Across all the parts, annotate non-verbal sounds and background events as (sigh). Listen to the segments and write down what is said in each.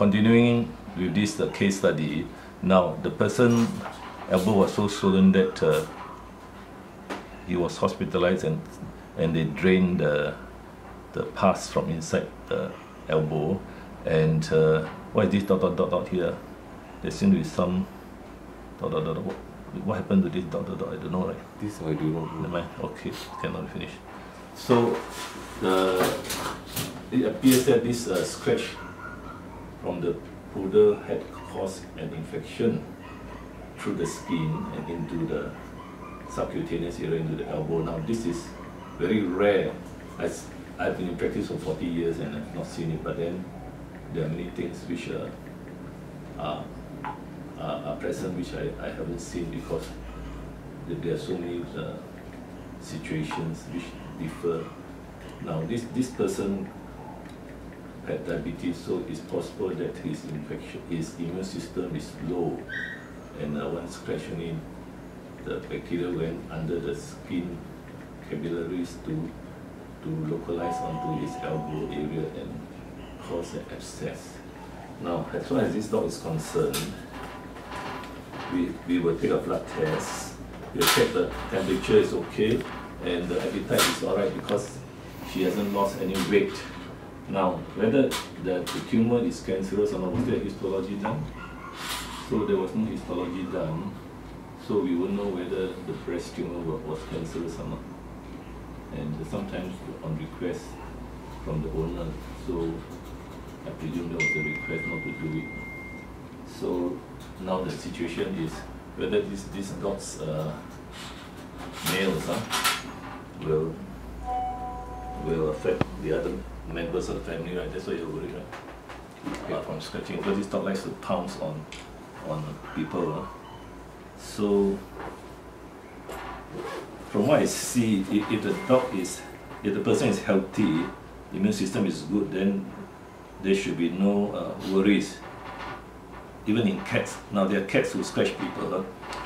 continuing with this uh, case study, now the person elbow was so swollen that uh, he was hospitalized and and they drained the the pus from inside the elbow. And uh, what is this dot dot dot dot here? There seems to be some dot dot dot. dot. What, what happened to this dot dot dot? I don't know. Right? This I do not Never know. mind. Okay, cannot finish. So the it appears that this uh, scratch from the poodle had caused an infection through the skin and into the subcutaneous area into the elbow. Now this is very rare. As I've been in practice for 40 years and I've not seen it, but then there are many things which are, are, are present which I, I haven't seen because there are so many uh, situations which differ. Now this, this person had diabetes, so it's possible that his infection, his immune system is low, and uh, one scratch only, the bacteria went under the skin capillaries to to localize onto his elbow area and cause an abscess. Now, as far as this dog is concerned, we, we will take a blood test, we'll check the temperature is okay, and the appetite is alright because she hasn't lost any weight. Now, whether the, the tumor is cancerous or not, was there histology done? So there was no histology done, so we won't know whether the breast tumor was cancerous or not. And sometimes on request from the owner, so I presume there was a request not to do it. So now the situation is whether this this dog's uh, males huh, will will affect the other members of the family, right? That's why you're worried, right? Apart from scratching, because this dog likes to pounce on on people. Huh? So from what I see, if, if the dog is, if the person is healthy, the immune system is good, then there should be no uh, worries. Even in cats, now there are cats who scratch people, huh?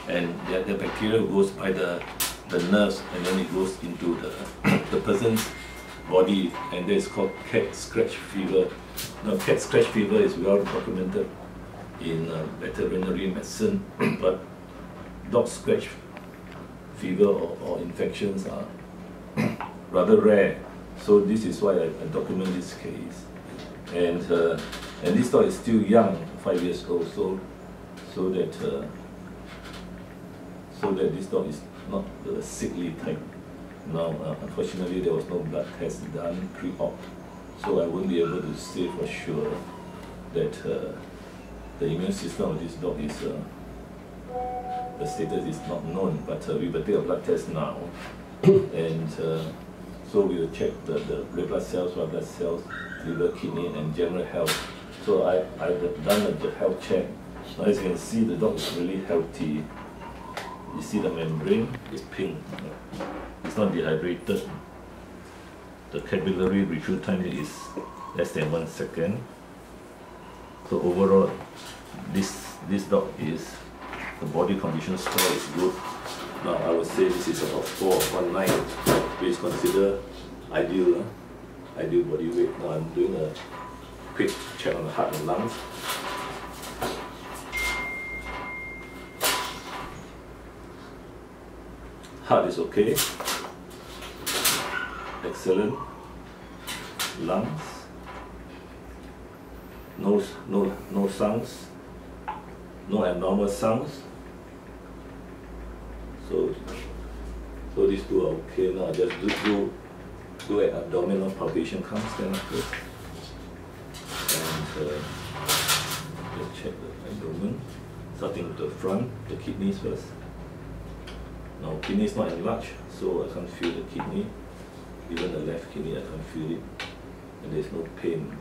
and their, their bacteria goes by the, the nerves and then it goes into the, (coughs) the person's body, and that is called cat scratch fever. Now, cat scratch fever is well documented in uh, veterinary medicine, (clears throat) but dog scratch fever or, or infections are (clears throat) rather rare. So this is why I, I document this case. And uh, and this dog is still young, five years old, so so that uh, so that this dog is not the sickly type. Now, uh, unfortunately, there was no blood test done pre-op, so I won't be able to say for sure that uh, the immune system of this dog is uh, the status is not known, but uh, we will take a blood test now. (coughs) and uh, so we will check the, the red blood cells, white blood cells, liver, kidney, and general health. So I, I've done a health check. Now as you can see, the dog is really healthy. You see the membrane is pink. It's not dehydrated. The capillary refill time is less than one second. So overall, this this dog is the body condition score is good. Now I would say this is about four one nine, which is considered ideal, uh, ideal body weight. Now I'm doing a quick check on the heart and lungs. Heart is okay. Excellent. Lungs. No, no, no sounds no abnormal sounds. So, so these two are okay now. Just do do, do an abdominal palpation stand up first. And uh, just check the abdomen, starting with the front, the kidneys first. Now kidney is not enlarged, so I can't feel the kidney. Even the left kidney, I can't feel it. And there's no pain,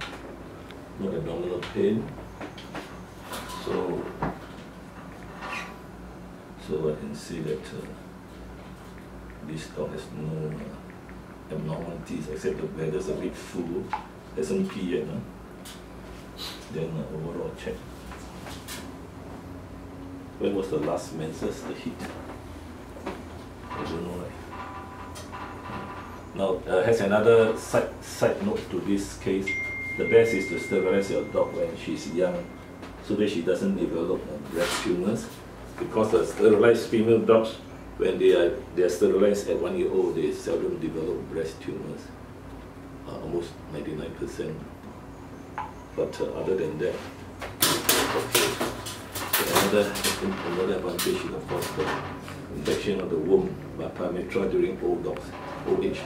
no abdominal pain. So, so I can see that uh, this dog has no uh, abnormalities except the bladder's a bit full, hasn't pee yet. Huh? Then uh, overall check. When was the last menses, the heat? I don't know. Now, uh, has another side, side note to this case. the best is to sterilize your dog when she's young, so that she doesn't develop breast tumors. Because the sterilized female dogs, when they are they are sterilized at one year old, they seldom develop breast tumors, uh, almost 99%. But uh, other than that, okay. So another another advantage of course infection of the womb by pyometra during old dogs, old age.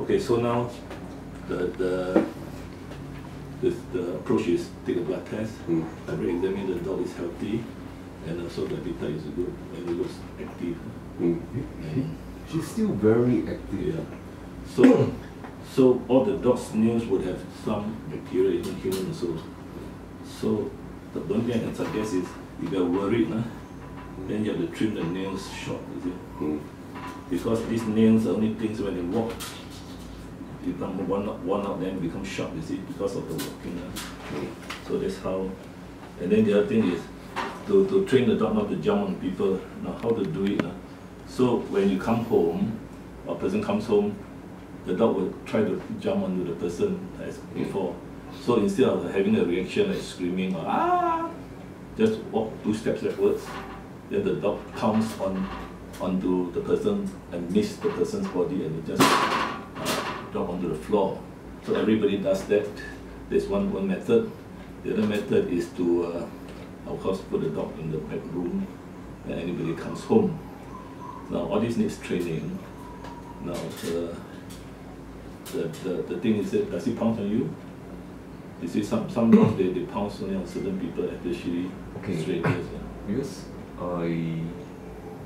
Okay, so now the the the, the approach is take a blood test, Mm. and examine the dog is healthy, and also the data is good and it looks active. Mm. And, She's still very active. yeah. So so all the dog's nails would have some bacteria in human also. So the only thing I can suggest is if you're worried, nah, then you have to trim the nails short, is it? Mm. because these nails are only things when they walk become one out, one out then become sharp you see because of the walking ah. so that's how and then the other thing is to, to train the dog not to jump on people now how to do it ah. so when you come home a person comes home the dog will try to jump onto the person as before so instead of having a reaction like screaming or ah just walk two steps backwards then the dog pounce on onto the person and miss the person's body and it just uh, drop onto the floor. So everybody does that. There's one one method. The other method is to, uh, of course, put the dog in the bedroom when anybody comes home. Now all this needs training. Now the the, the, the thing is that does he pounce on you? You see some some dogs they, they pounce only on certain people, especially Okay. strangers. Yeah. Because I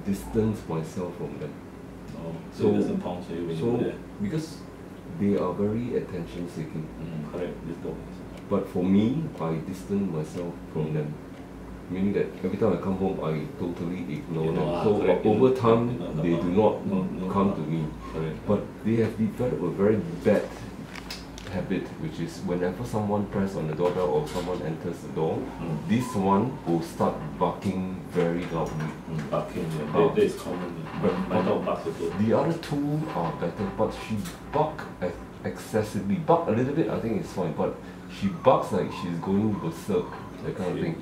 distance myself from them. Oh, so, So- it doesn't pounce on you when So because they are very attention seeking. Mm, correct, this dog is. But for me, I distance myself from them. Meaning that every time I come home, I totally ignore You know, them. ah, So correct, over time, you know, they do not no, no, come no. to me. Correct. But they have developed a very bad habit, which is whenever someone press on the doorbell or someone enters the door, Mm. this one will start barking very loudly. Mm, barking, yeah, Oh. that, is common. But- my dog barks. The other two are better, but she bark ex- excessively. Bark a little bit, I think it's fine, but she barks like she's going berserk, that kind of thing.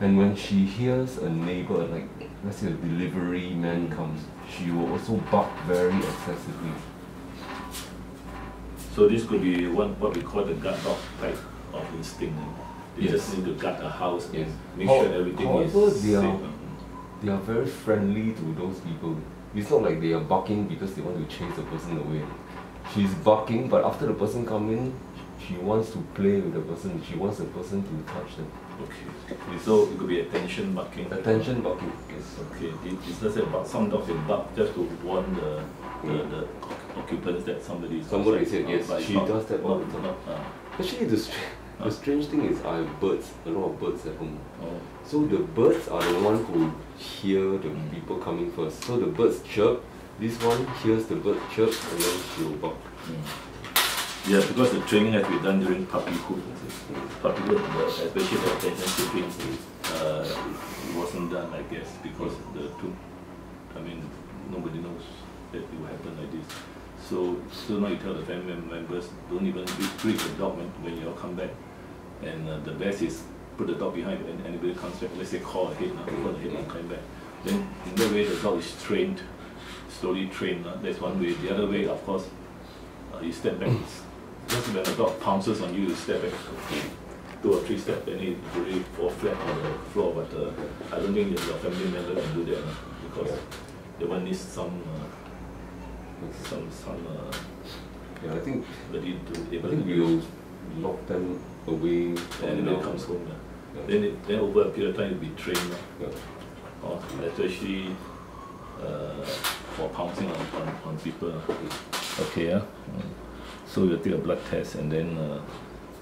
And when she hears a neighbor, like let's say a delivery man comes, she will also bark very excessively. So this could be one what we call the guard dog type of instinct. They Yes. just need to guard the house Yes. and make How- sure everything however, is they are- safe. They are mm-hmm. very friendly to those people. It's not like they are barking because they want to chase the person away. She's barking, but after the person come in, she wants to play with the person. She wants the person to touch them. Okay. So it could be attention barking. Attention barking. Yes. Okay, it, it's just about some dogs they bark just to warn the, the, the occupants that somebody is said Uh, yes, but she not- does that all the time. uh, Actually, the, str- the strange thing is I have birds, a lot of birds at home. oh, So the birds are the one who hear the people coming first. So the birds chirp, this one hears the bird chirp and then she will bark. mm. Yeah, because the training has been done during puppyhood. Puppyhood, especially the attention seeking, uh, it wasn't done, I guess, because the two, I mean, nobody knows that it will happen like this. So, so now you tell the family members, don't even treat the dog when, when you all come back. And uh, the best is put the dog behind when anybody comes back, let's say call ahead now, call ahead and come back. Then in that way the dog is trained, slowly trained, uh, that's one way. The other way, of course, uh, you step back. Just when the dog pounces on you, you step back two or three steps, then it really fall flat on the floor. But uh, I don't think your family member can do that uh, because they will need some, uh, some, some, uh, Yeah, I think ability to I think to we'll lock them away And anybody now. comes home, uh, Yeah. then it, then over a period of time you'll be trained, uh, Yeah. or especially uh, for pouncing on, on, on people. Okay, yeah. So we'll take a blood test and then uh,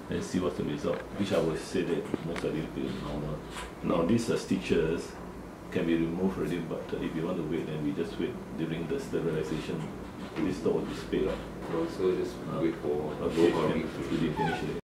let's see what's the result, which I would say that most likely will be normal. Now these uh, stitches can be removed already, but uh, if you want to wait, then we just wait during the sterilization. This dog will be spayed, right? So just Uh, wait for Okay, no hurry can, to really finish it.